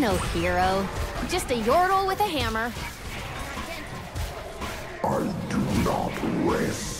No hero. Just a yordle with a hammer. I do not rest.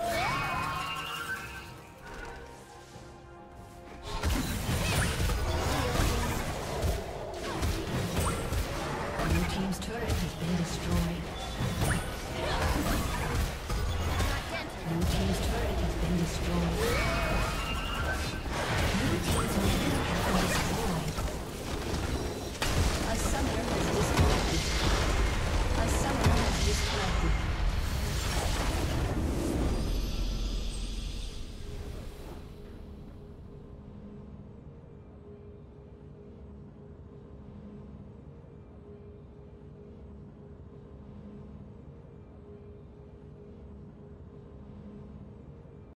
Blue